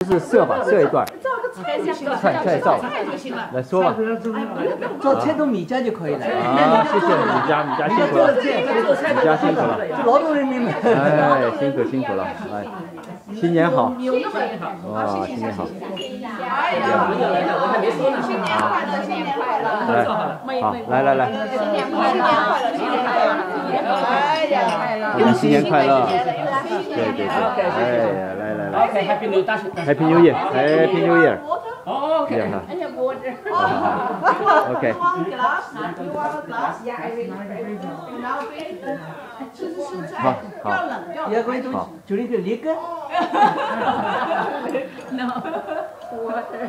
就是射吧，射一段，菜菜照，来说吧。做菜都米家就可以了。啊，谢谢米家，米家辛苦了，米家辛苦了，劳动人民们。哎，辛苦辛苦了，哎，新年好，哇，新年好。哎呀，我还没说呢。新年快乐，新年快乐。好，来来来。新年快乐，新年快乐，新年快乐。新年快乐。对对对，哎呀，来来来。Happy New Year。Happy New Year，Happy New Year。OK。哎呀，water。OK。好，好。要不就就那个那个。No water。